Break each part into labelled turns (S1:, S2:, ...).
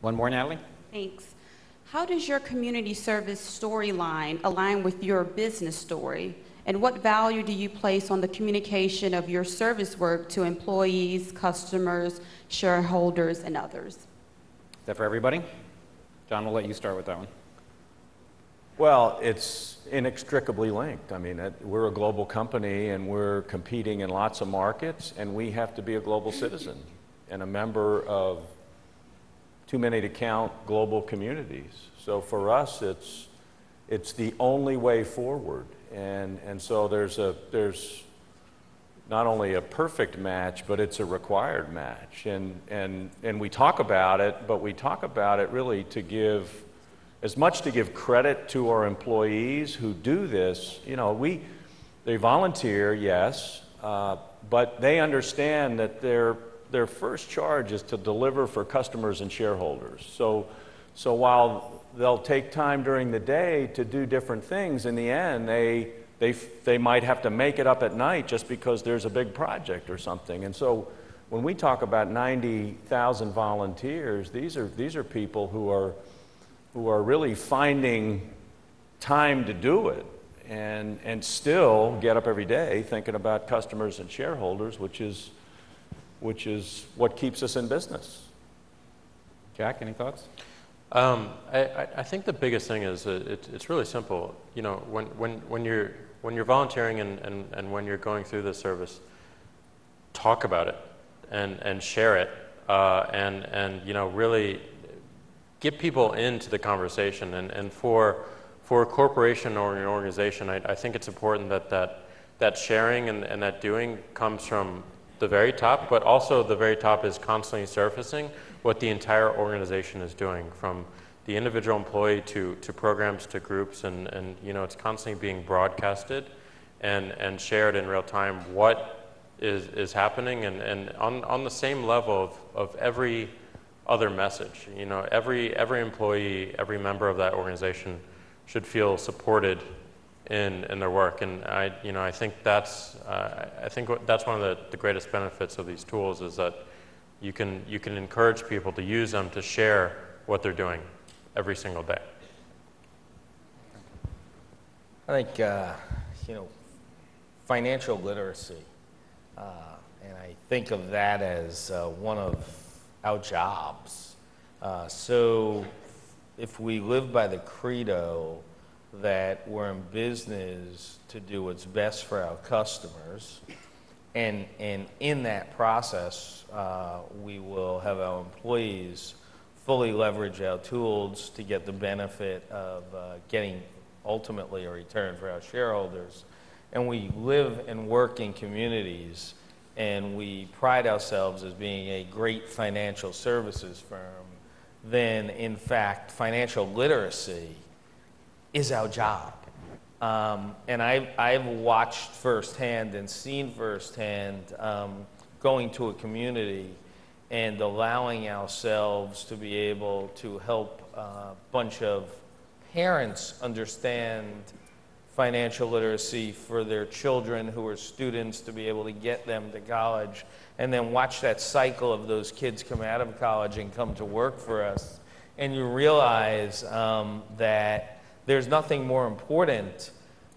S1: One more, Natalie?
S2: Thanks. How does your community service storyline align with your business story? And what value do you place on the communication of your service work to employees, customers, shareholders, and others? Is
S1: that for everybody? John, we'll let you start with that one.
S3: Well, it's inextricably linked. I mean, we're a global company and we're competing in lots of markets, and we have to be a global citizen and a member of too many to count global communities. So for us, it's, it's the only way forward. And, and so there's, a, there's not only a perfect match, but it's a required match. And, and, and we talk about it, but we talk about it really to give, as much to give credit to our employees who do this. You know, we, they volunteer, yes, uh, but they understand that their, their first charge is to deliver for customers and shareholders. So, so while they'll take time during the day to do different things. In the end, they, they, they might have to make it up at night just because there's a big project or something. And so when we talk about 90,000 volunteers, these are, these are people who are, who are really finding time to do it and, and still get up every day thinking about customers and shareholders, which is, which is what keeps us in business.
S1: Jack, any thoughts?
S4: Um, I, I, think the biggest thing is it, it's really simple. You know, when, when, when, you're, when you're volunteering and, and, and when you're going through the service, talk about it and, and share it uh, and, and, you know, really get people into the conversation. And, and for, for a corporation or an organization, I, I think it's important that that, that sharing and, and that doing comes from the very top, but also the very top is constantly surfacing what the entire organization is doing from the individual employee to, to programs to groups and, and you know it's constantly being broadcasted and, and shared in real time what is, is happening and, and on, on the same level of, of every other message. You know every, every employee every member of that organization should feel supported in, in their work and I, you know, I think that's uh, I think that's one of the, the greatest benefits of these tools is that you can, you can encourage people to use them to share what they're doing every single day.
S5: I think, uh, you know, financial literacy, uh, and I think of that as uh, one of our jobs. Uh, so if we live by the credo that we're in business to do what's best for our customers, and, and in that process, uh, we will have our employees fully leverage our tools to get the benefit of uh, getting ultimately a return for our shareholders. And we live and work in communities, and we pride ourselves as being a great financial services firm. Then, in fact, financial literacy is our job. Um, and I've, I've watched firsthand and seen firsthand um, going to a community and allowing ourselves to be able to help a bunch of parents understand financial literacy for their children who are students to be able to get them to college and then watch that cycle of those kids come out of college and come to work for us and you realize um, that there's nothing more important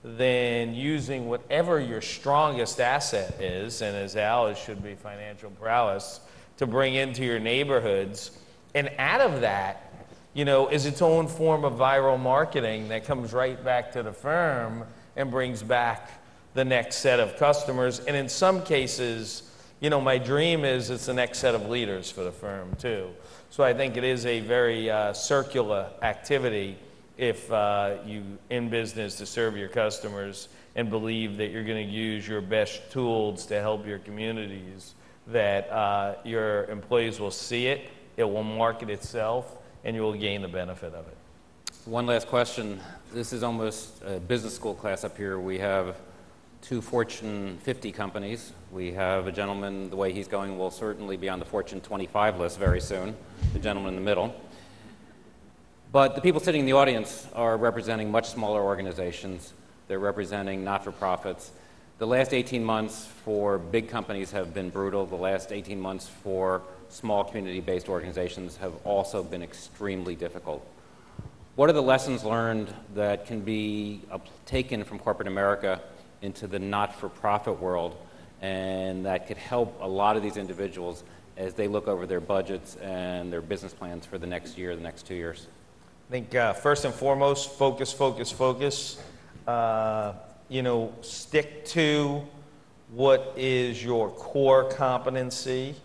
S5: than using whatever your strongest asset is, and as Al should be financial prowess, to bring into your neighborhoods. And out of that, you know, is its own form of viral marketing that comes right back to the firm and brings back the next set of customers. And in some cases, you know, my dream is it's the next set of leaders for the firm, too. So I think it is a very uh, circular activity if uh, you in business to serve your customers and believe that you're going to use your best tools to help your communities, that uh, your employees will see it, it will market itself, and you will gain the benefit of it.
S1: One last question. This is almost a business school class up here. We have two Fortune 50 companies. We have a gentleman, the way he's going, will certainly be on the Fortune 25 list very soon, the gentleman in the middle. But the people sitting in the audience are representing much smaller organizations. They're representing not for profits. The last 18 months for big companies have been brutal. The last 18 months for small community-based organizations have also been extremely difficult. What are the lessons learned that can be taken from corporate America into the not-for-profit world and that could help a lot of these individuals as they look over their budgets and their business plans for the next year, the next two years?
S5: I think uh, first and foremost, focus, focus, focus. Uh, you know, stick to what is your core competency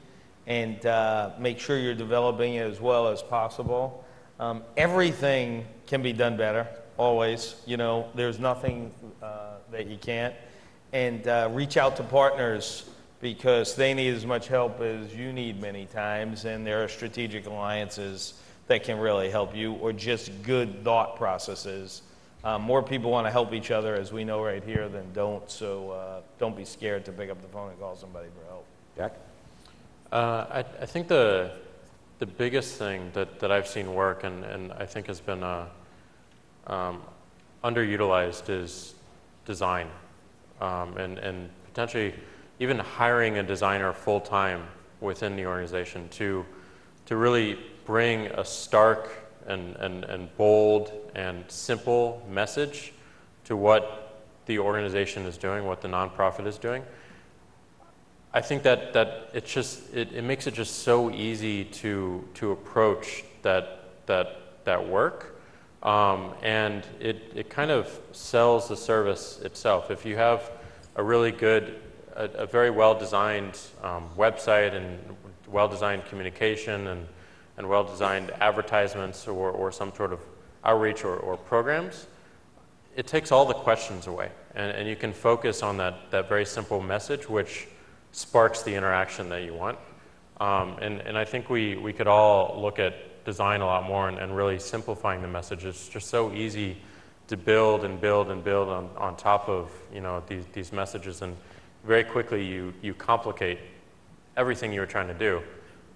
S5: and uh, make sure you're developing it as well as possible. Um, everything can be done better, always. You know, there's nothing uh, that you can't. And uh, reach out to partners because they need as much help as you need many times, and there are strategic alliances that can really help you, or just good thought processes. Um, more people want to help each other, as we know right here, than don't. So uh, don't be scared to pick up the phone and call somebody for help.
S3: Jack?
S4: Uh, I, I think the, the biggest thing that, that I've seen work and, and I think has been uh, um, underutilized is design um, and, and potentially even hiring a designer full time within the organization to, to really bring a stark and, and, and bold and simple message to what the organization is doing, what the nonprofit is doing. I think that, that it's just, it, it makes it just so easy to, to approach that, that, that work. Um, and it, it kind of sells the service itself. If you have a really good, a, a very well designed um, website and well designed communication and, and well designed advertisements or, or some sort of outreach or, or programs, it takes all the questions away. And, and you can focus on that, that very simple message, which sparks the interaction that you want. Um, and, and I think we, we could all look at design a lot more and, and really simplifying the message. It's just so easy to build and build and build on, on top of you know, these, these messages. And very quickly you, you complicate everything you were trying to do.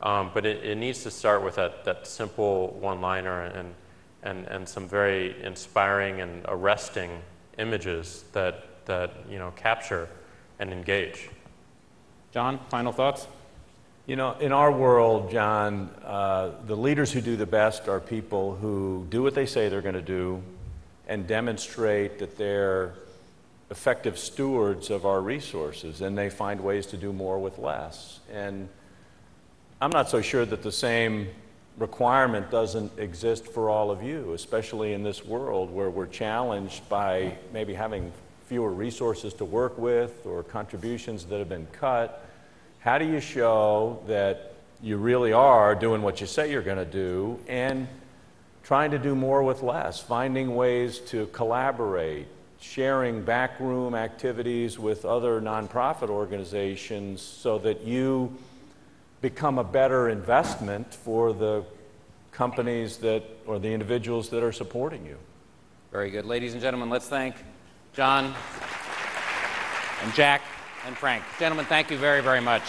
S4: Um, but it, it needs to start with that, that simple one liner and, and, and some very inspiring and arresting images that, that you know, capture and engage.
S1: John, final thoughts?
S3: You know, in our world, John, uh, the leaders who do the best are people who do what they say they're going to do and demonstrate that they're effective stewards of our resources and they find ways to do more with less. And I'm not so sure that the same requirement doesn't exist for all of you, especially in this world where we're challenged by maybe having fewer resources to work with or contributions that have been cut. How do you show that you really are doing what you say you're going to do and trying to do more with less, finding ways to collaborate, sharing backroom activities with other nonprofit organizations so that you become a better investment for the companies that or the individuals that are supporting you.
S1: Very good. Ladies and gentlemen, let's thank John and Jack and Frank. Gentlemen, thank you very, very much.